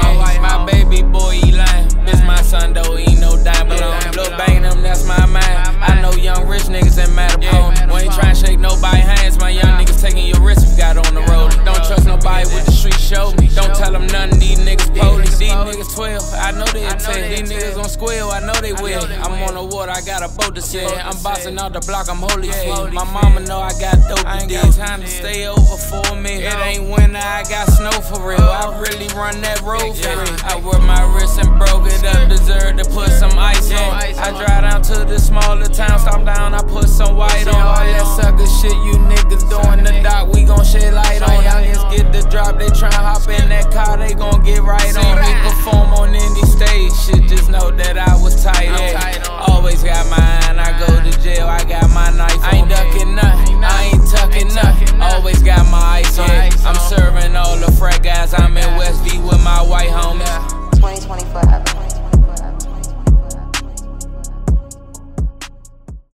baby. I'm bossing out the block, I'm holy yeah. My mama know I got dope I ain't got time to stay over for me. It ain't winter, I got snow for real. I really run that road for real. I wear my wrist and broke it up, deserve to put some ice on. I drive down to the smaller town, stop down, I put some white on. All that sucker shit you niggas doing the dock, we gon' shed light on. Youngins get the drop, they try hop in that car, they gon' get right on. Me on